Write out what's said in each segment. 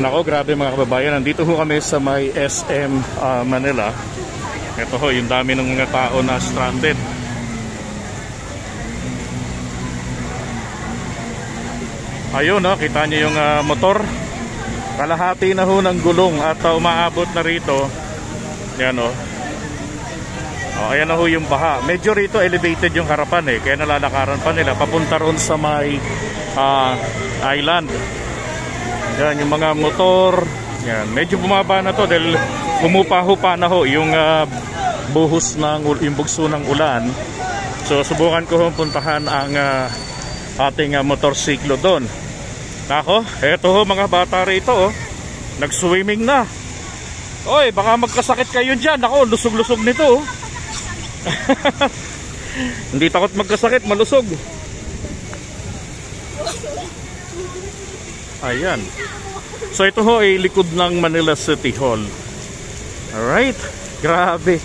Nako, grabe mga kababayan. Nandito ho kami sa may SM ah, Manila. Ito ho, yung dami ng mga tao na stranded. Ayun, no, kita niyo yung ah, motor. Kalahati na ho ng gulong at ah, umaabot na rito. Yan o. Oh, ayan na ho yung baha. Medyo rito elevated yung harapan eh. Kaya nalalakaran pa nila papunta ron sa may ah, island. Yan, yung mga motor. Yan, medyo bumaba na to dahil humupa-hupa na ho yung ah, buhos ng yung bugso ng ulan. So subukan ko puntahan ang ah, ating ah, motorsiklo doon. Nako, eto ho mga bata rito oh. Nag-swimming na. Oy, baka magkasakit kayo dyan. Ako, lusog-lusog nito oh. Hindi takot magkasakit, malusog. Ayan. So ito ho ay likod ng Manila City Hall. Alright. Grabe.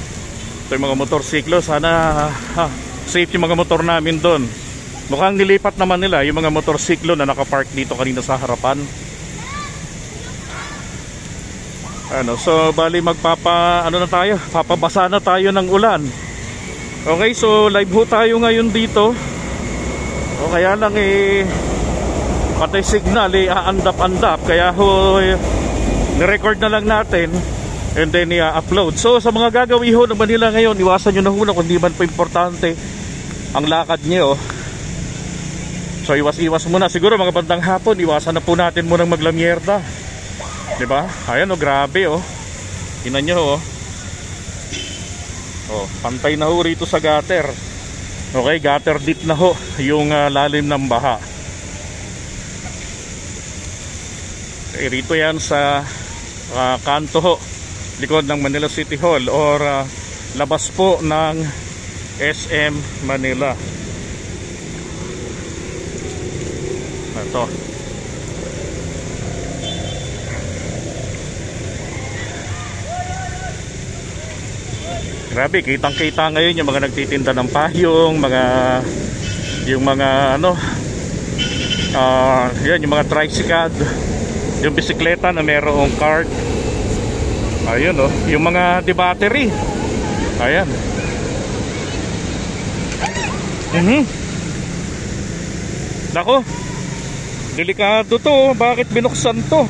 Ito yung mga motorsiklo. Sana ha, safe yung mga motor namin doon. Mukhang nilipat naman nila yung mga motorsiklo na nakapark dito kanina sa harapan. Ano, so bali magpapa ano na tayo, papabasa na tayo ng ulan. Okay, so live ho tayo ngayon dito. O kaya lang eh patay signal eh aandap-andap kaya ho ni-record na lang natin and then i-upload. So sa mga gagawin ho ng Manila ngayon, iwasan nyo na ho na kung di man pa importante ang lakad nyo. So iwas-iwas muna. Siguro mga bandang hapon, iwasan na po natin munang maglamyerda. ba? Ayan oh, grabe oh. Tingnan niyo oh. Oh, pantay na ho rito sa gutter. Okay, gutter deep na ho yung ah, lalim ng baha. Okay, rito yan sa ah, kanto likod ng Manila City Hall or ah, labas po ng SM Manila. Ito. Grabe, kitang-kita ngayon yung mga nagtitinda ng payong, mga yung mga ano ah yan, yung mga tricycad, yung bisikleta na merong cart. Ayun oh, yung mga di battery. Ayan. Mhm. Nako. Delikado to, oh. bakit binuksan to?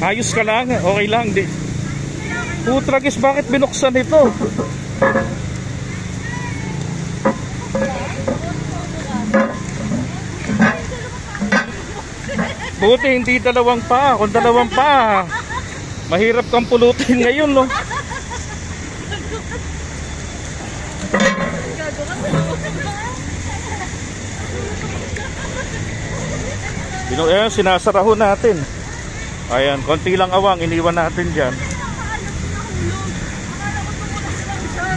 Ayos ka lang, okay lang, di. Putragis, bakit binuksan ito? Buti hindi dalawang pa. Kung dalawang pa, mahirap kang pulutin ngayon, no? Bino, eh, sinasara ho natin. Ayan, konti lang awang, iniwan natin dyan.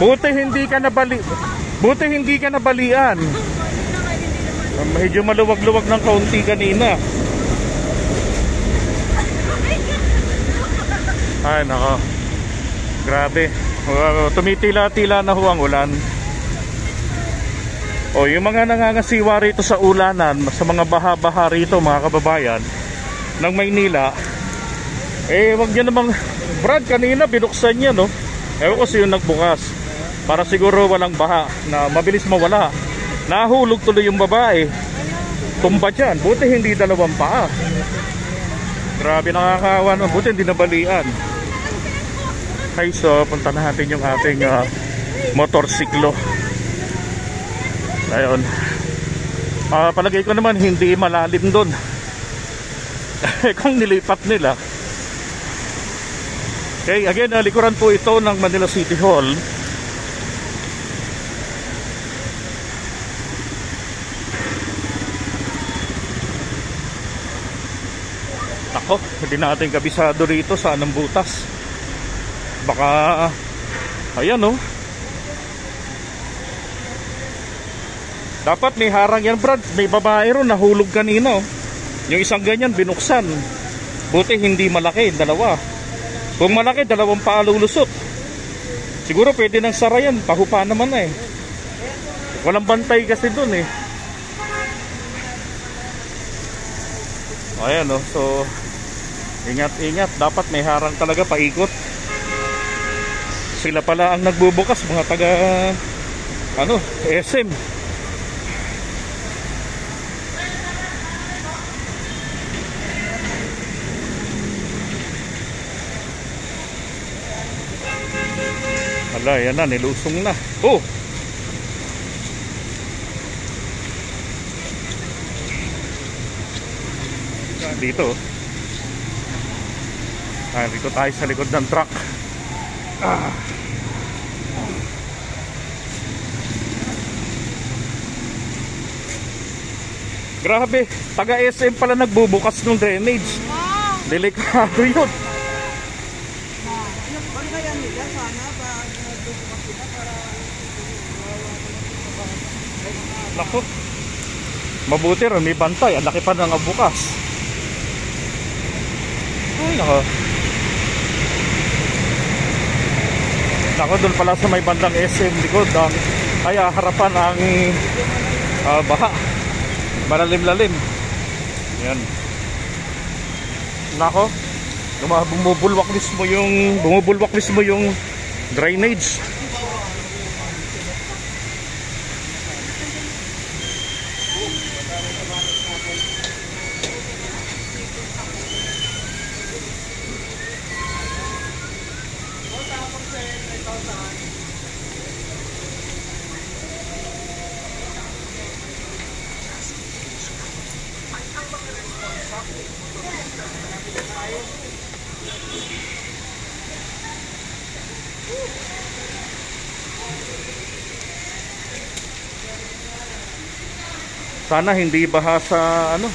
Buti hindi ka nabali. Buti hindi ka nabalian. Medyo maluwag-luwag ng kaunti kanina. Ay, nako. Grabe. Tumitila-tila na ho ang ulan. O, yung mga nangangasiwa rito sa ulanan, sa mga baha-baha rito, mga kababayan, ng Maynila, eh, wag nyo namang, Brad, kanina binuksan niya, no? Ewan ko yung nagbukas. Para siguro walang baha, na mabilis mawala. Nahulog tuloy yung babae. Tumba dyan. Buti hindi dalawang paa. Grabe nakakawa no. Buti hindi nabalian. Okay, so punta na natin yung ating ah, motorsiklo. Ayun. Ah, palagay ko naman hindi malalim doon. Kung nilipat nila. Okay, again, ah, likuran po ito ng Manila City Hall. Ako, hindi natin kabisado rito sa anong butas. Baka, ayan oh. Dapat may harang yan Brad, may babae ron nahulog kanina oh. Yung isang ganyan binuksan. Buti hindi malaki, dalawa. Kung malaki, dalawang paa. Siguro pwede nang sara yan, pahupa naman na eh. Walang bantay kasi dun eh. Ayan oh, so ingat-ingat, dapat may harang talaga paikot. Sila pala ang nagbubukas, mga taga ano, SM. Hala, yan na, nilusong na. Oh! Dito. Ah, dito tayo sa likod ng truck. Ah. Grabe, taga SM pala nagbubukas ng drainage. Wow! Delikado yun. Naku. Mabuti rin, may bantay. Ang laki pa ng bukas. Ay, nako. Nako, doon pala sa may bandang SM likod. Ang, ay, harapan ang ah, baha. Malalim-lalim. Yan. Nako. Bumubulwak mismo yung bumubulwak mismo yung drainage. Sana hindi baha sa ano,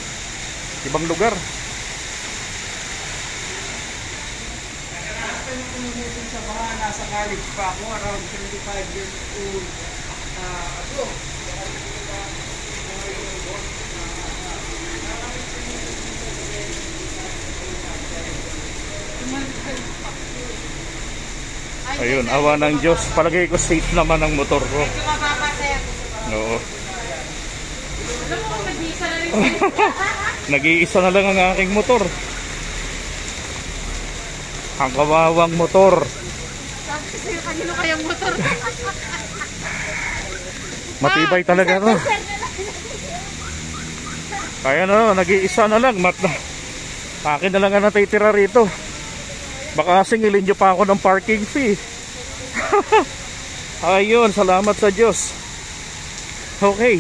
ibang lugar. sa baha, nasa college pa ako, around 25 years old. Ako, Ayun, awa ng Diyos. Palagay ko safe naman ang motor ko. Oo. Nag-iisa na lang ang aking motor. Ang kawawang motor. Kanino kayang motor? Matibay talaga to. Kaya na, nag-iisa na lang. Mat Akin na lang ang natitira rito. Baka singilin nyo pa ako ng parking fee. Ayun, salamat sa Diyos. Okay.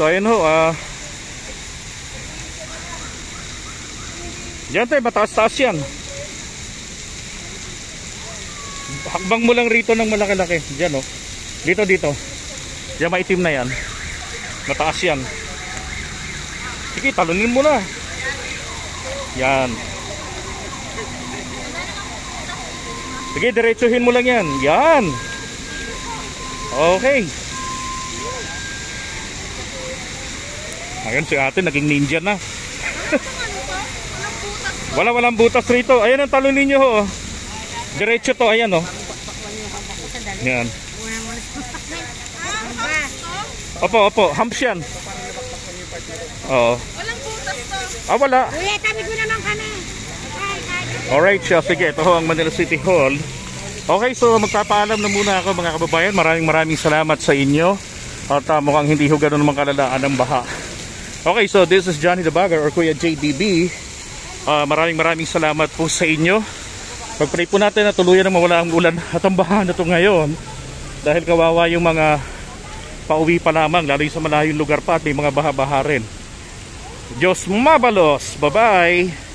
So ayun ho, ah. Diyan tayo, mataas-taas yan. Hakbang mo lang rito ng malaki-laki. Diyan oh. Dito, dito. Diyan maitim na yan. Mataas yan. Sige, talunin mo na. Yan. Sige, diretsuhin mo lang yan. Yan. Okay. Ayun si ate, naging ninja na. Wala walang butas rito. Ayan ang talon ninyo ho. oh. Diretso to, ayan oh. Yan. Opo, opo, humps yan. Oo. Walang butas to. Ah, wala. Kuya, tabi ko naman kami. Ay, ay. Alright, siya. Sige, ito ho ang Manila City Hall. Okay, so magpapaalam na muna ako mga kababayan. Maraming maraming salamat sa inyo. At ah, mukhang hindi ho ganun naman kalalaan ng baha. Okay, so this is Johnny the Bagger or Kuya JDB. Ah, maraming maraming salamat po sa inyo. Pagpray po natin na tuluyan na mawala ang ulan at ang baha na to ngayon. Dahil kawawa yung mga pauwi pa lamang, lalo sa malayong lugar pa at may mga baha-baha rin. Diyos mabalos. Bye-bye.